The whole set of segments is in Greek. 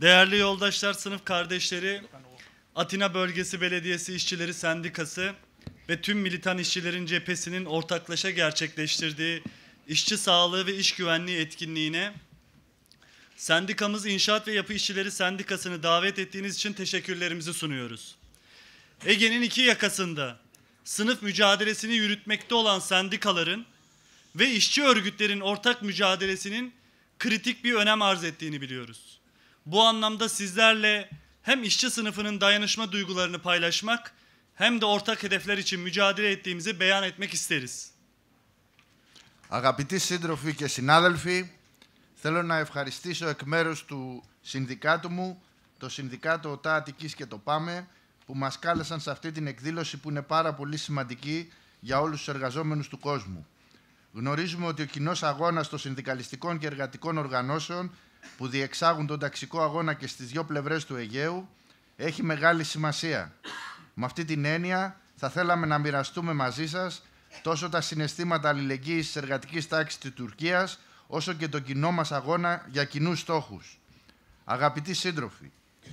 Değerli yoldaşlar, sınıf kardeşleri, Atina Bölgesi Belediyesi İşçileri Sendikası ve tüm militan işçilerin cephesinin ortaklaşa gerçekleştirdiği işçi sağlığı ve iş güvenliği etkinliğine sendikamız İnşaat ve Yapı İşçileri Sendikası'nı davet ettiğiniz için teşekkürlerimizi sunuyoruz. Ege'nin iki yakasında sınıf mücadelesini yürütmekte olan sendikaların ve işçi örgütlerin ortak mücadelesinin kritik bir önem arz ettiğini biliyoruz. Bu anlamda sizlerle hem işçi sınıfının dayanışma duygularını paylaşmak hem de ortak hedefler için mücadele ettiğimizi beyan etmek isteriz. Αγαπητοί σύντροφοι και συνάδελφοι, θέλω να ευχαριστήσω εκ μέρους του συνδικάτου μου, το Συνδικάτο ΟΤΑ Αττικής και το ΠΑΜΕ, που μας κάλεσαν σε αυτή την εκδήλωση που είναι πάρα πολύ σημαντική για όλους τους εργαζόμενους του κόσμου. Γνωρίζουμε ότι ο κοινός αγώνας των συνδικαλιστικών και εργατικών οργανώσεων που διεξάγουν τον ταξικό αγώνα και στις δύο πλευρές του Αιγαίου έχει μεγάλη σημασία. Με αυτή την έννοια θα θέλαμε να μοιραστούμε μαζί σας τόσο τα συναισθήματα αλληλεγγύης της εργατικής τάξης της Τουρκίας όσο και τον κοινό μας αγώνα για κοινούς στόχους. Αγαπητοί σύντροφοι,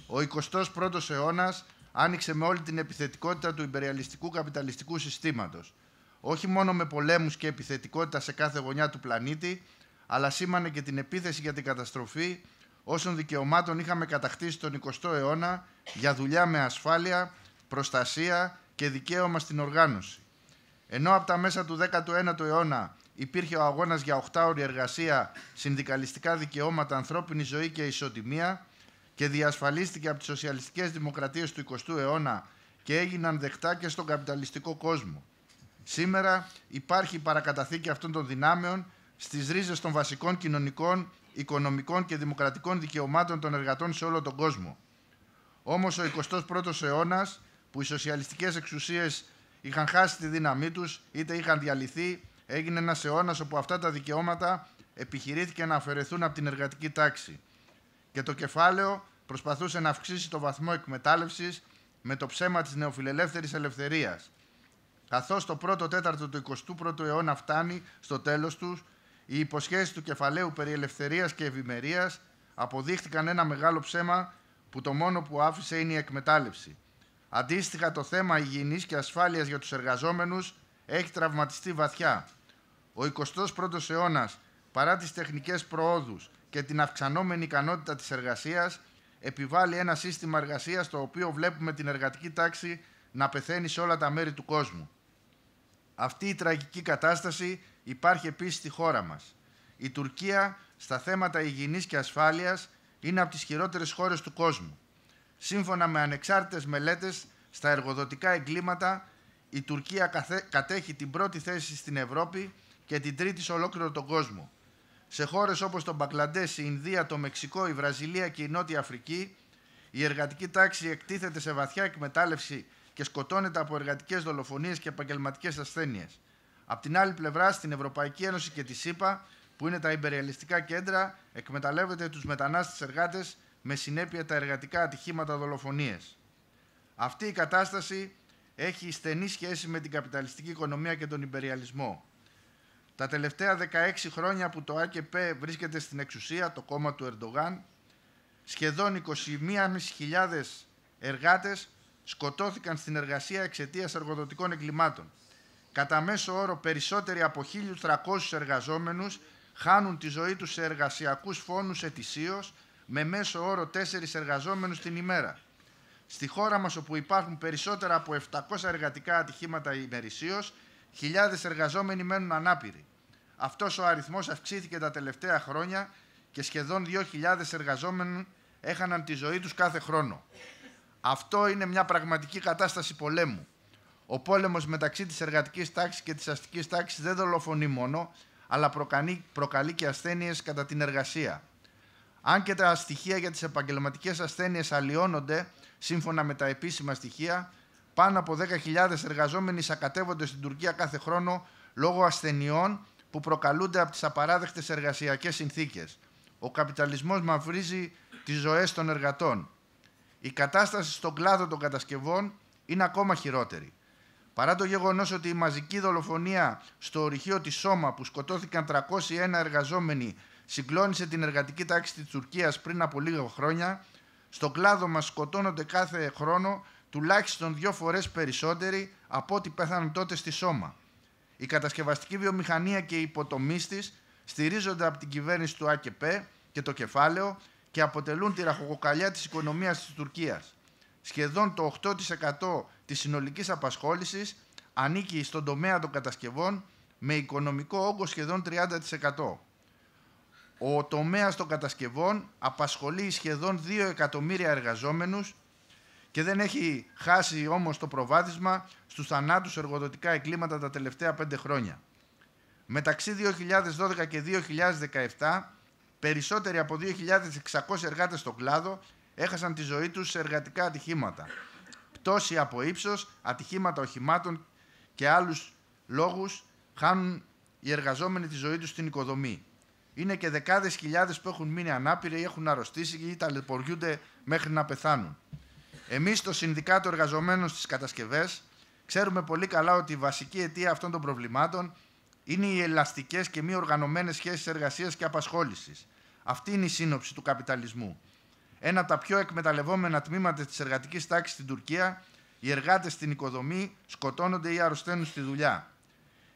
ο 21ος αιώνας άνοιξε με όλη την επιθετικότητα του υπεριαλιστικού καπιταλιστικού συστήματος. Όχι μόνο με πολέμους και επιθετικότητα σε κάθε γωνιά του πλανήτη, αλλά σήμανε και την επίθεση για την καταστροφή όσων δικαιωμάτων είχαμε κατακτήσει τον 20ο αιώνα για δουλειά με ασφάλεια, προστασία και δικαίωμα στην οργάνωση. Ενώ από τα μέσα του 19ου αιώνα υπήρχε ο αγώνας για 8 ώρη εργασία, συνδικαλιστικά δικαιώματα, ανθρώπινη ζωή και ισοτιμία και διασφαλίστηκε από τις σοσιαλιστικές δημοκρατίες του 20ου αιώνα και έγιναν δεκτά και στον καπιταλιστικό κόσμο. Σήμερα υπάρχει η παρακαταθήκη αυτών των δυνάμεων στις ρίζες των βασικών κοινωνικών, οικονομικών και δημοκρατικών δικαιωμάτων των εργατών σε όλο τον κόσμο. Όμως ο 21ος αιώνας, που οι σοσιαλιστικές εξουσίες είχαν χάσει τη δύναμή τους, είτε είχαν διαλυθεί, έγινε ένας αιώνας όπου αυτά τα δικαιώματα επιχειρήθηκε να αφαιρεθούν από την εργατική τάξη. Και το κεφάλαιο προσπαθούσε να αυξήσει το βαθμό εκμετάλλευσης με το ψέμα της νεοφιλελεύθερης ελευθερίας. Καθώς το πρώτο τέταρτο του 21ου αιώνα φτάνει στο τέλος τους, οι υποσχέσεις του κεφαλαίου περί ελευθερίας και ευημερίας αποδείχτηκαν ένα μεγάλο ψέμα που το μόνο που άφησε είναι η εκμετάλλευση. Αντίστοιχα, το θέμα υγιεινής και ασφάλειας για τους εργαζόμενους έχει τραυματιστεί βαθιά. Ο 21ος αιώνας, παρά τις τεχνικές προόδους και την αυξανόμενη ικανότητα της εργασίας, επιβάλλει ένα σύστημα εργασίας το οποίο βλέπουμε την εργατική τάξη να πεθαίνει σε όλα τα μέρη του κόσμου. Αυτή η τραγική κατάσταση υπάρχει επίσης στη χώρα μας. Η Τουρκία στα θέματα υγιεινής και ασφάλειας είναι από τις χειρότερες χώρες του κόσμου. Σύμφωνα με ανεξάρτητες μελέτες, στα εργοδοτικά εγκλήματα, η Τουρκία κατέχει την πρώτη θέση στην Ευρώπη και την τρίτη σε ολόκληρο τον κόσμο. Σε χώρες όπως το Μπαγκλαντές, η Ινδία, το Μεξικό, η Βραζιλία και η Νότια Αφρική, η εργατική τάξη εκτίθεται σε βαθιά εκμετάλλευση και σκοτώνεται από εργατικές δολοφονίες και επαγγελματικές ασθένειες. Απ' την άλλη πλευρά, στην Ευρωπαϊκή Ένωση και τη ΣΥΠΑ, που είναι τα υπεριαλιστικά κέντρα, εκμεταλλεύεται τους μετανάστες εργάτες με συνέπεια τα εργατικά ατυχήματα δολοφονίες. Αυτή η κατάσταση έχει στενή σχέση με την καπιταλιστική οικονομία και τον υπεριαλισμό. Τα τελευταία 16 χρόνια που το ΑΚΠ βρίσκεται στην εξουσία, το κόμμα του Ερντογάν, σχεδόν 21.500 εργάτες σκοτώθηκαν στην εργασία εξαιτίας εργοδοτικών εγκλημάτων. Κατά μέσο όρο, περισσότεροι από 1.300 εργαζόμενους χάνουν τη ζωή τους σε εργασιακούς φόνους ετησίως, με μέσο όρο 4 εργαζόμενους την ημέρα. Στη χώρα μας, όπου υπάρχουν περισσότερα από 700 εργατικά ατυχήματα ημερησίως, χιλιάδες εργαζόμενοι μένουν ανάπηροι. Αυτός ο αριθμός αυξήθηκε τα τελευταία χρόνια και σχεδόν 2.000 εργαζόμενοι έχαναν τη ζωή τους κάθε χρόνο. Αυτό είναι μια πραγματική κατάσταση πολέμου. Ο πόλεμος μεταξύ της εργατικής τάξης και της αστικής τάξης δεν δολοφονεί μόνο, αλλά προκαλεί, προκαλεί και ασθένειες κατά την εργασία. Αν και τα στοιχεία για τις επαγγελματικές ασθένειες αλλοιώνονται, σύμφωνα με τα επίσημα στοιχεία, πάνω από 10.000 εργαζόμενοι σακατεύονται στην Τουρκία κάθε χρόνο λόγω ασθενειών που προκαλούνται από τις απαράδεκτες εργασιακές συνθήκες. Ο καπιταλισμός μαυρίζει τις ζωές των εργατών η κατάσταση στον κλάδο των κατασκευών είναι ακόμα χειρότερη. Παρά το γεγονός ότι η μαζική δολοφονία στο ορυχείο της Σώμα που σκοτώθηκαν 301 εργαζόμενοι συγκλώνησε την εργατική τάξη της Τουρκίας πριν από λίγα χρόνια, στον κλάδο μας σκοτώνονται κάθε χρόνο τουλάχιστον δύο φορές περισσότεροι από ό,τι πέθαναν τότε στη Σώμα. Η κατασκευαστική βιομηχανία και οι υποτομείς της στηρίζονται από την κυβέρνηση του ΑΚΠ και το κεφάλαιο και αποτελούν τη ραχοκοκαλιά της οικονομίας της Τουρκίας. Σχεδόν το 8% της συνολικής απασχόλησης ανήκει στον τομέα των κατασκευών με οικονομικό όγκο σχεδόν 30%. Ο τομέας των κατασκευών απασχολεί σχεδόν 2 εκατομμύρια εργαζόμενους και δεν έχει χάσει όμως το προβάδισμα στους θανάτους εργοδοτικά εγκλήματα τα τελευταία πέντε χρόνια. Μεταξύ 2012 και 2017, περισσότεροι από 2.600 εργάτες στον κλάδο έχασαν τη ζωή τους σε εργατικά ατυχήματα. Πτώση από ύψος, ατυχήματα οχημάτων και άλλους λόγους χάνουν οι εργαζόμενοι τη ζωή τους στην οικοδομή. Είναι και δεκάδες χιλιάδες που έχουν μείνει ανάπηροι ή έχουν αρρωστήσει ή ταλαιπωριούνται μέχρι να πεθάνουν. Εμείς στο Συνδικάτο Εργαζομένων στις Κατασκευές ξέρουμε πολύ καλά ότι η βασική αιτία αυτών των προβλημάτων είναι οι ελαστικές και μη οργανωμένες σχέσεις εργασίας και απασχόλησης. Αυτή είναι η σύνοψη του καπιταλισμού. Ένα από τα πιο εκμεταλλευόμενα τμήματα της εργατικής τάξης στην Τουρκία, οι εργάτες στην οικοδομή σκοτώνονται ή αρρωσταίνουν στη δουλειά.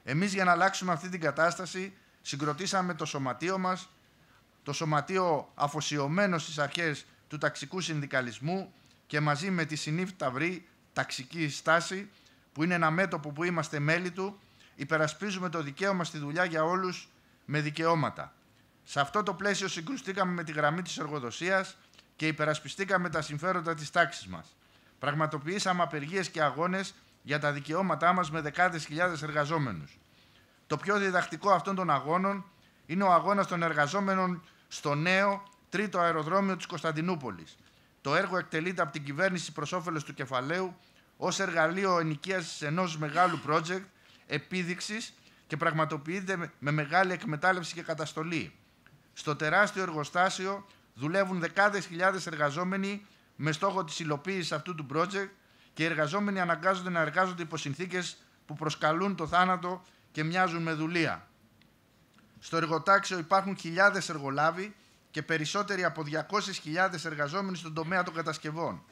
Εμείς για να αλλάξουμε αυτή την κατάσταση συγκροτήσαμε το σωματείο μας, το σωματείο αφοσιωμένο στις αρχές του ταξικού συνδικαλισμού και μαζί με τη συνήφ Ταυρή ταξική στάση, που είναι ένα μέτωπο που είμαστε μέλη του, υπερασπίζουμε το δικαίωμα στη δουλειά για όλους με δικαιώματα. Σε αυτό το πλαίσιο συγκρουστήκαμε με τη γραμμή της εργοδοσίας και υπερασπιστήκαμε τα συμφέροντα της τάξης μας. Πραγματοποιήσαμε απεργίες και αγώνες για τα δικαιώματά μας με δεκάδες χιλιάδες εργαζόμενους. Το πιο διδακτικό αυτών των αγώνων είναι ο αγώνας των εργαζόμενων στο νέο τρίτο αεροδρόμιο της Κωνσταντινούπολης. Το έργο εκτελείται από την κυβέρνηση προς όφελος του κεφαλαίου ως εργαλείο ενοικίασης ενός μεγάλου project επίδειξης και πραγματοποιείται με μεγάλη εκμετάλλευση και καταστολή. Στο τεράστιο εργοστάσιο δουλεύουν δεκάδες χιλιάδες εργαζόμενοι με στόχο της υλοποίησης αυτού του project και οι εργαζόμενοι αναγκάζονται να εργάζονται υπό συνθήκες που προσκαλούν το θάνατο και μοιάζουν με δουλεία. Στο εργοτάξιο υπάρχουν χιλιάδες εργολάβοι και περισσότεροι από 200.000 εργαζόμενοι στον τομέα των κατασκευών.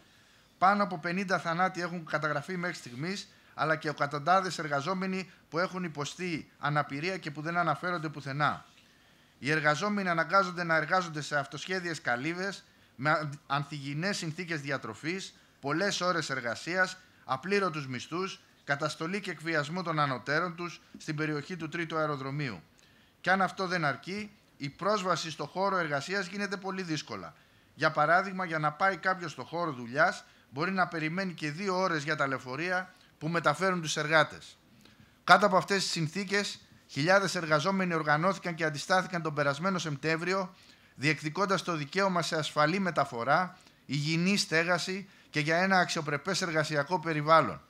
Πάνω από 50 θανάτοι έχουν καταγραφεί μέχρι στιγμής, αλλά και εκατοντάδες εργαζόμενοι που έχουν υποστεί αναπηρία και που δεν αναφέρονται πουθενά. Οι εργαζόμενοι αναγκάζονται να εργάζονται σε αυτοσχέδιες καλύβες με ανθυγιεινέ συνθήκες διατροφής, πολλές ώρες εργασίας, απλήρωτους μισθούς, καταστολή και εκβιασμό των ανωτέρων τους στην περιοχή του τρίτου αεροδρομίου. Και αν αυτό δεν αρκεί, η πρόσβαση στο χώρο εργασίας γίνεται πολύ δύσκολα. Για παράδειγμα, για να πάει κάποιος στο χώρο δουλειάς, μπορεί να περιμένει και δύο ώρες για τα λεωφορεία που μεταφέρουν τους εργάτες. Κάτω από αυτές τις συνθήκες, χιλιάδες εργαζόμενοι οργανώθηκαν και αντιστάθηκαν τον περασμένο Σεπτέμβριο, διεκδικώντας το δικαίωμα σε ασφαλή μεταφορά, υγιεινή στέγαση και για ένα αξιοπρεπές εργασιακό περιβάλλον.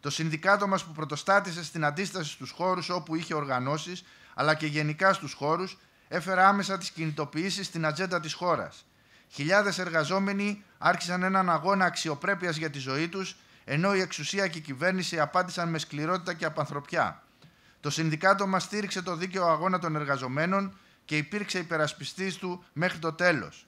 Το συνδικάτο μας που πρωτοστάτησε στην αντίσταση στους χώρους όπου είχε οργανώσεις, αλλά και γενικά στους χώρους, έφερε άμεσα τις κινητοποιήσεις στην ατζέντα της χώρας. Χιλιάδες εργαζόμενοι άρχισαν έναν αγώνα αξιοπρέπειας για τη ζωή τους, ενώ η εξουσία και η κυβέρνηση απάντησαν με σκληρότητα και απανθρωπιά. Το Συνδικάτο μας στήριξε το δίκαιο αγώνα των εργαζομένων και υπήρξε υπερασπιστής του μέχρι το τέλος.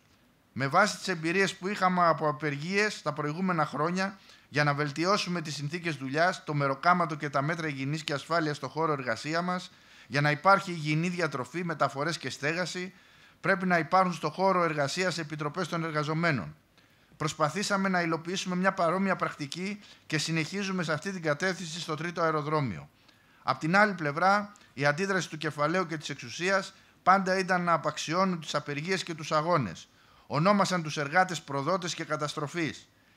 Με βάση τις εμπειρίες που είχαμε από απεργίες τα προηγούμενα χρόνια για να βελτιώσουμε τις συνθήκες δουλειάς, το μεροκάματο και τα μέτρα υγιεινής και ασφάλειας στο χώρο εργασία μας, για να υπάρχει υγιεινή διατροφή, μεταφορές και στέγαση, πρέπει να υπάρχουν στο χώρο εργασίας επιτροπές των εργαζομένων. Προσπαθήσαμε να υλοποιήσουμε μια παρόμοια πρακτική και συνεχίζουμε σε αυτή την κατεύθυνση στο τρίτο αεροδρόμιο. Απ' την άλλη πλευρά, η αντίδραση του κεφαλαίου και της εξουσίας πάντα ήταν να απαξιώνουν τις απεργίες και τους αγώνες. Ονόμασαν τους εργάτες προδότες και καταστροφή.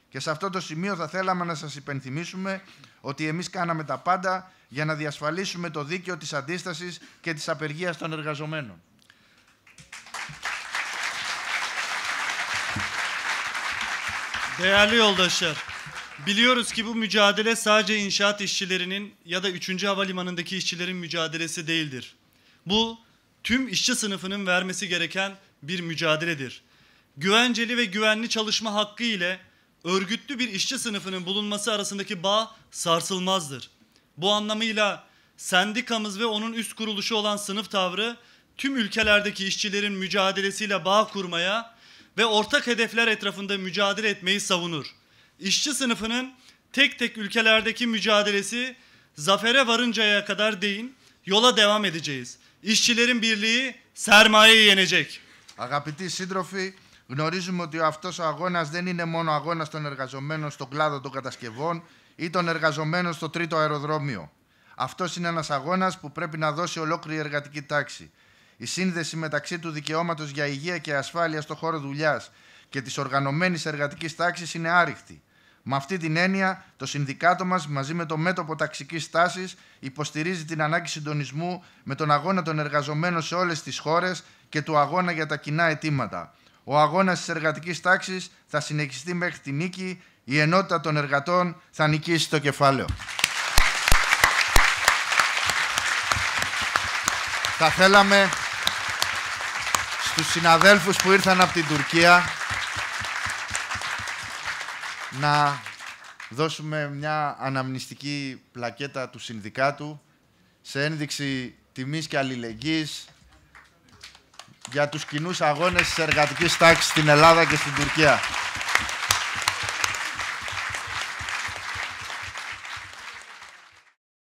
Και σε αυτό το σημείο θα θέλαμε να σας υπενθυμίσουμε ότι εμείς κάναμε τα πάντα για να διασφαλίσουμε το δίκαιο της αντίστασης και της απεργίας των εργαζομένων. Değerli yoldaşlar, biliyoruz ki bu mücadele sadece inşaat işçilerinin ya da 3. Havalimanı'ndaki işçilerin mücadelesi değildir. Bu tüm işçi sınıfının vermesi gereken bir mücadeledir. Güvenceli ve güvenli çalışma hakkı ile örgütlü bir işçi sınıfının bulunması arasındaki bağ sarsılmazdır. Bu anlamıyla sendikamız ve onun üst kuruluşu olan sınıf tavrı tüm ülkelerdeki işçilerin mücadelesiyle bağ kurmaya ve ortak hedefler etrafında mücadele etmeyi savunur. İşçi sınıfının tek tek ülkelerdeki mücadelesi zafere varıncaya kadar değil, yola devam edeceğiz. İşçilerin birliği sermayeyi yenecek. Αγαπητοί σύντροφοι, γνωρίζουμε ότι αυτός ο αγώνας δεν είναι μόνο αγώνας των εργαζομένων στον κλάδο των κατασκευών ή των εργαζομένων στο τρίτο αεροδρόμιο. Αυτός είναι ένας αγώνας που πρέπει να δώσει ολόκληρη εργατική τάξη. Η σύνδεση μεταξύ του δικαιώματος για υγεία και ασφάλεια στο χώρο δουλειάς και της οργανωμένης εργατικής τάξης είναι άρρηκτη. Με αυτή την έννοια, το Συνδικάτο μας, μαζί με το μέτωπο ταξικής τάσης, υποστηρίζει την ανάγκη συντονισμού με τον αγώνα των εργαζομένων σε όλες τις χώρες και του αγώνα για τα κοινά αιτήματα. Ο αγώνας της εργατικής τάξης θα συνεχιστεί μέχρι τη νίκη, η ενότητα των εργατών θα νικήσει το κεφάλαιο. Θα θέλαμε στους συναδέλφους που ήρθαν από την Τουρκία να δώσουμε μια αναμνηστική πλακέτα του Συνδικάτου σε ένδειξη τιμής και αλληλεγγύης για τους κοινούς αγώνες της εργατικής τάξης στην Ελλάδα και στην Τουρκία.